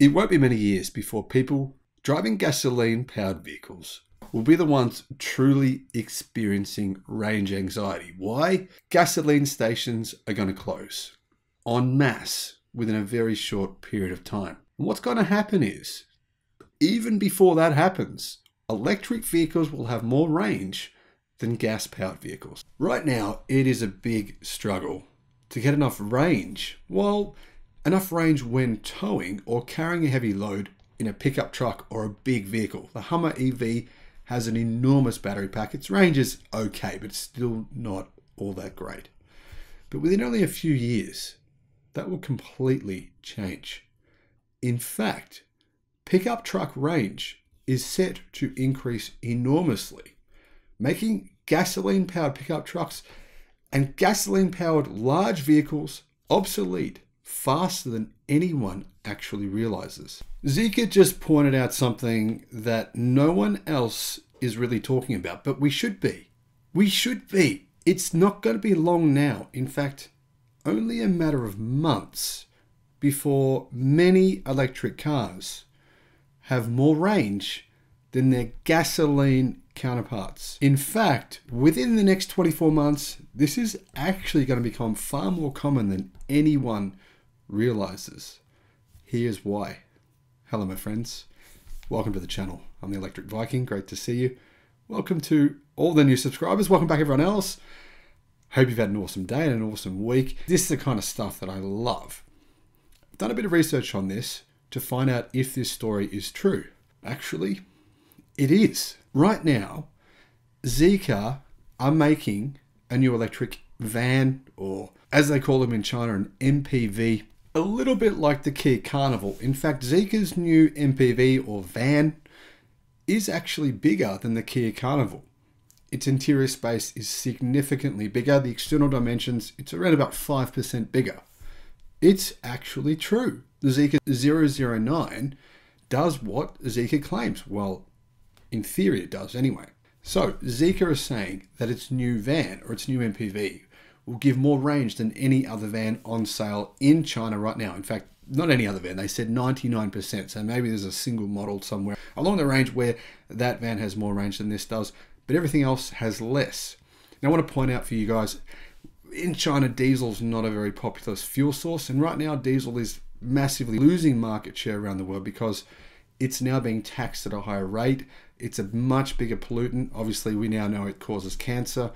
It won't be many years before people driving gasoline powered vehicles will be the ones truly experiencing range anxiety. Why? Gasoline stations are going to close en masse within a very short period of time. And what's going to happen is, even before that happens, electric vehicles will have more range than gas powered vehicles. Right now, it is a big struggle to get enough range. Well, enough range when towing or carrying a heavy load in a pickup truck or a big vehicle. The Hummer EV has an enormous battery pack. Its range is okay, but still not all that great. But within only a few years, that will completely change. In fact, pickup truck range is set to increase enormously, making gasoline powered pickup trucks and gasoline powered large vehicles obsolete faster than anyone actually realizes. Zeekr just pointed out something that no one else is really talking about, but we should be. We should be. It's not going to be long now. In fact, only a matter of months before many electric cars have more range than their gasoline counterparts. In fact, within the next 24 months, this is actually going to become far more common than anyone realizes. Here's why. Hello, my friends. Welcome to the channel. I'm the Electric Viking. Great to see you. Welcome to all the new subscribers. Welcome back, everyone else. Hope you've had an awesome day and an awesome week. This is the kind of stuff that I love. I've done a bit of research on this to find out if this story is true. Actually, it is. Right now, Zeekr are making a new electric van, or as they call them in China, an MPV, a little bit like the Kia Carnival. In fact, Zeekr's new MPV or van is actually bigger than the Kia Carnival its interior space is significantly bigger. The external dimensions, it's around about 5% bigger. It's actually true. The Zeekr 009 does what Zeekr claims. Well, in theory it does anyway. So Zeekr is saying that its new van or its new MPV will give more range than any other van on sale in China right now. In fact, not any other van. They said 99%. So maybe there's a single model somewhere along the range where that van has more range than this does but everything else has less. Now, I want to point out for you guys in China, diesel is not a very popular fuel source, and right now, diesel is massively losing market share around the world because it's now being taxed at a higher rate. It's a much bigger pollutant. Obviously, we now know it causes cancer.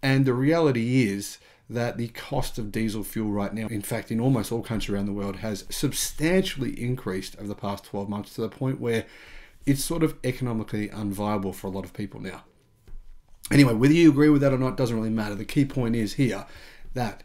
And the reality is that the cost of diesel fuel right now, in fact, in almost all countries around the world, has substantially increased over the past 12 months to the point where it's sort of economically unviable for a lot of people now. Anyway, whether you agree with that or not doesn't really matter. The key point is here that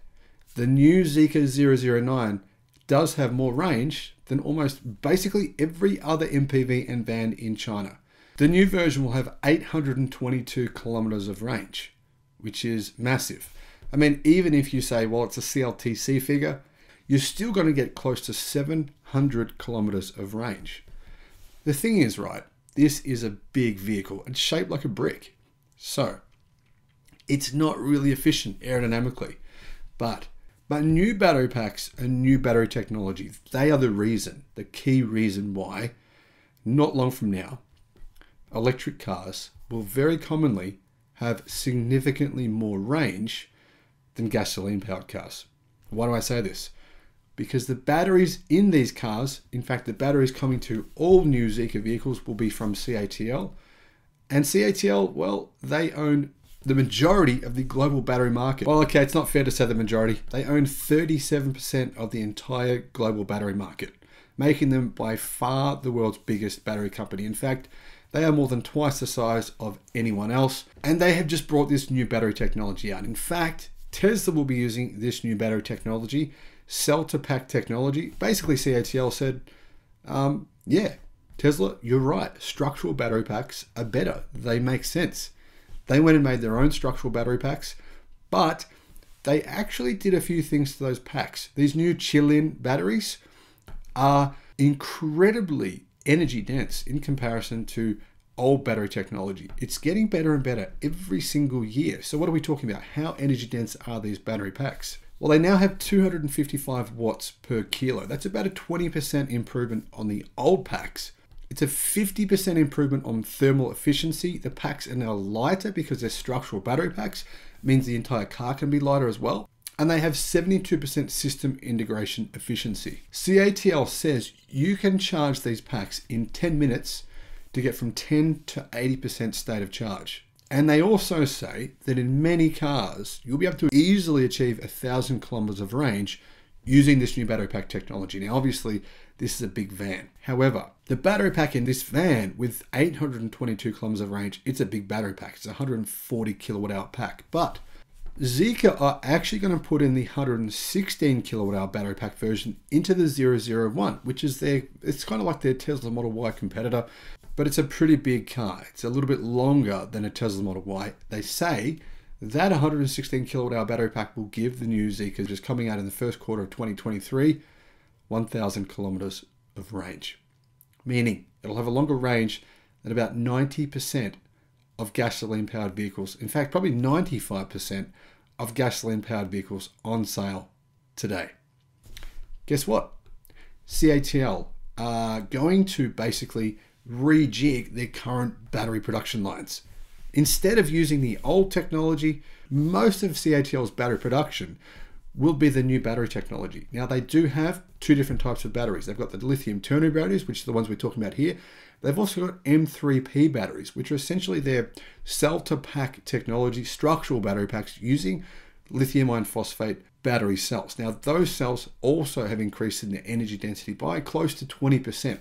the new Zeekr 009 does have more range than almost basically every other MPV and van in China. The new version will have 822 kilometers of range, which is massive. I mean, even if you say, well, it's a CLTC figure, you're still going to get close to 700 kilometers of range. The thing is, right, this is a big vehicle. It's shaped like a brick. So it's not really efficient aerodynamically, but but new battery packs and new battery technology, they are the reason, the key reason why not long from now, electric cars will very commonly have significantly more range than gasoline powered cars. Why do I say this? Because the batteries in these cars, in fact, the batteries coming to all new Zeekr vehicles will be from CATL and CATL, well, they own the majority of the global battery market. Well, okay, it's not fair to say the majority. They own 37% of the entire global battery market, making them by far the world's biggest battery company. In fact, they are more than twice the size of anyone else, and they have just brought this new battery technology out. In fact, Tesla will be using this new battery technology, cell to pack technology. Basically, CATL said, um, yeah, Tesla, you're right. Structural battery packs are better. They make sense. They went and made their own structural battery packs, but they actually did a few things to those packs. These new Qilin batteries are incredibly energy dense in comparison to old battery technology. It's getting better and better every single year. So what are we talking about? How energy dense are these battery packs? Well, they now have 255 watts per kilo. That's about a 20% improvement on the old packs. It's a 50% improvement on thermal efficiency. The packs are now lighter because they're structural battery packs, means the entire car can be lighter as well. And they have 72% system integration efficiency. CATL says you can charge these packs in 10 minutes to get from 10 to 80% state of charge. And they also say that in many cars, you'll be able to easily achieve a thousand kilometers of range using this new battery pack technology. Now, obviously, this is a big van. However, the battery pack in this van with 822 kilometers of range, it's a big battery pack. It's a 140 kilowatt hour pack. But Zeekr are actually going to put in the 116 kilowatt hour battery pack version into the 001, which is their, it's kind of like their Tesla Model Y competitor but it's a pretty big car. It's a little bit longer than a Tesla Model Y. They say that 116 kilowatt hour battery pack will give the new Zeekr, just coming out in the first quarter of 2023, 1,000 kilometers of range, meaning it'll have a longer range than about 90% of gasoline powered vehicles. In fact, probably 95% of gasoline powered vehicles on sale today. Guess what? CATL are going to basically rejig their current battery production lines. Instead of using the old technology, most of CATL's battery production will be the new battery technology. Now, they do have two different types of batteries. They've got the lithium ternary batteries, which are the ones we're talking about here. They've also got M3P batteries, which are essentially their cell to pack technology, structural battery packs using lithium iron phosphate battery cells. Now, those cells also have increased in their energy density by close to 20%.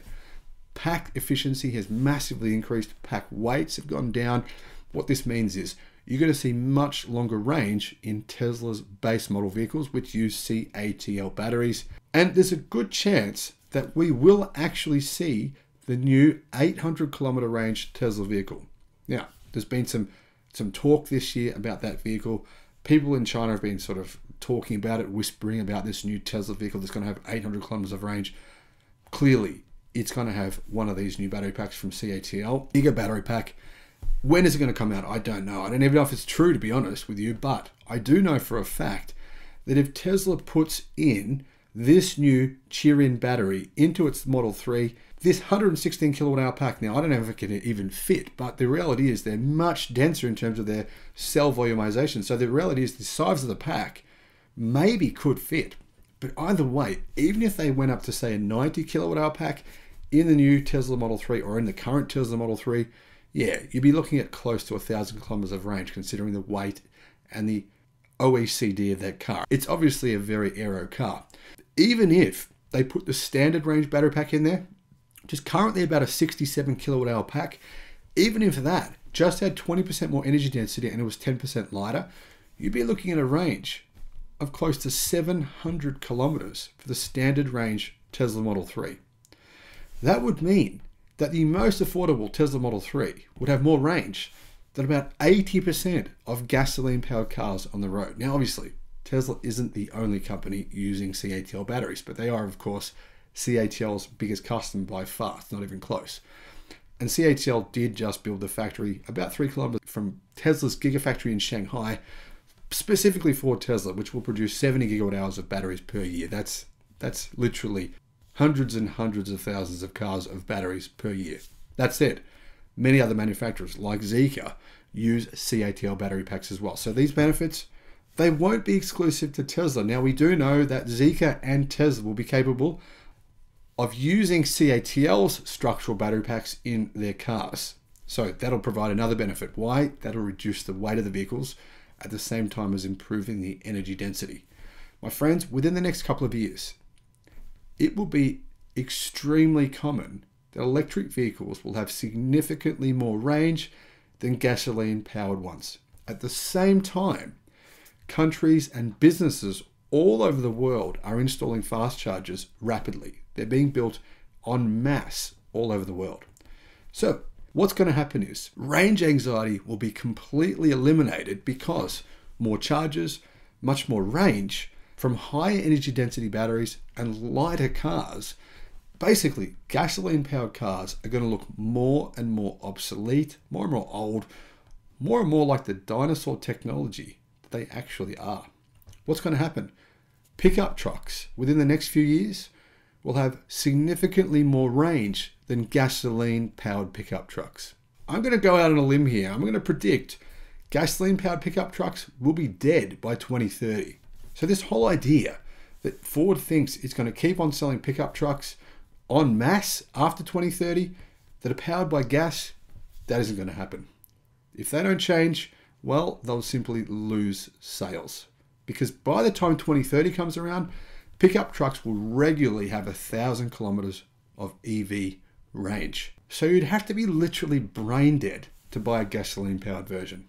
Pack efficiency has massively increased, pack weights have gone down. What this means is you're going to see much longer range in Tesla's base model vehicles, which use CATL batteries. And there's a good chance that we will actually see the new 800 kilometer range Tesla vehicle. Now, there's been some some talk this year about that vehicle. People in China have been sort of talking about it, whispering about this new Tesla vehicle that's going to have 800 kilometers of range. Clearly, it's going to have one of these new battery packs from CATL. Bigger battery pack. When is it going to come out? I don't know. I don't even know if it's true, to be honest with you, but I do know for a fact that if Tesla puts in this new Qilin battery into its Model 3, this 116 kilowatt hour pack, now I don't know if it can even fit, but the reality is they're much denser in terms of their cell volumization. So the reality is the size of the pack maybe could fit. But either way, even if they went up to say a 90 kilowatt hour pack in the new Tesla Model 3 or in the current Tesla Model 3, yeah, you'd be looking at close to a thousand kilometers of range considering the weight and the OECD of that car. It's obviously a very aero car. Even if they put the standard range battery pack in there, which is currently about a 67 kilowatt hour pack, even if that just had 20% more energy density and it was 10% lighter, you'd be looking at a range of close to 700 kilometers for the standard range Tesla Model 3. That would mean that the most affordable Tesla Model 3 would have more range than about 80% of gasoline powered cars on the road. Now, obviously, Tesla isn't the only company using CATL batteries, but they are, of course, CATL's biggest customer by far. It's not even close. And CATL did just build the factory about three kilometers from Tesla's Gigafactory in Shanghai, specifically for Tesla, which will produce 70 gigawatt hours of batteries per year. That's that's literally hundreds and hundreds of thousands of cars of batteries per year. That said, many other manufacturers like Zeekr use CATL battery packs as well. So these benefits, they won't be exclusive to Tesla. Now we do know that Zeekr and Tesla will be capable of using CATL's structural battery packs in their cars. So that'll provide another benefit. Why? That'll reduce the weight of the vehicles at the same time as improving the energy density. My friends, within the next couple of years, it will be extremely common that electric vehicles will have significantly more range than gasoline powered ones. At the same time, countries and businesses all over the world are installing fast chargers rapidly. They're being built en masse all over the world. So, what's going to happen is range anxiety will be completely eliminated because more chargers, much more range from higher energy density batteries and lighter cars. Basically, gasoline powered cars are going to look more and more obsolete, more and more old, more and more like the dinosaur technology that they actually are. What's going to happen? Pickup trucks within the next few years will have significantly more range than gasoline powered pickup trucks. I'm going to go out on a limb here. I'm going to predict gasoline powered pickup trucks will be dead by 2030. So, this whole idea that Ford thinks it's going to keep on selling pickup trucks en masse after 2030 that are powered by gas, that isn't going to happen. If they don't change, well, they'll simply lose sales. Because by the time 2030 comes around, pickup trucks will regularly have a thousand kilometers of EV range. So you'd have to be literally brain dead to buy a gasoline powered version.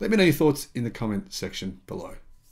Let me know your thoughts in the comment section below.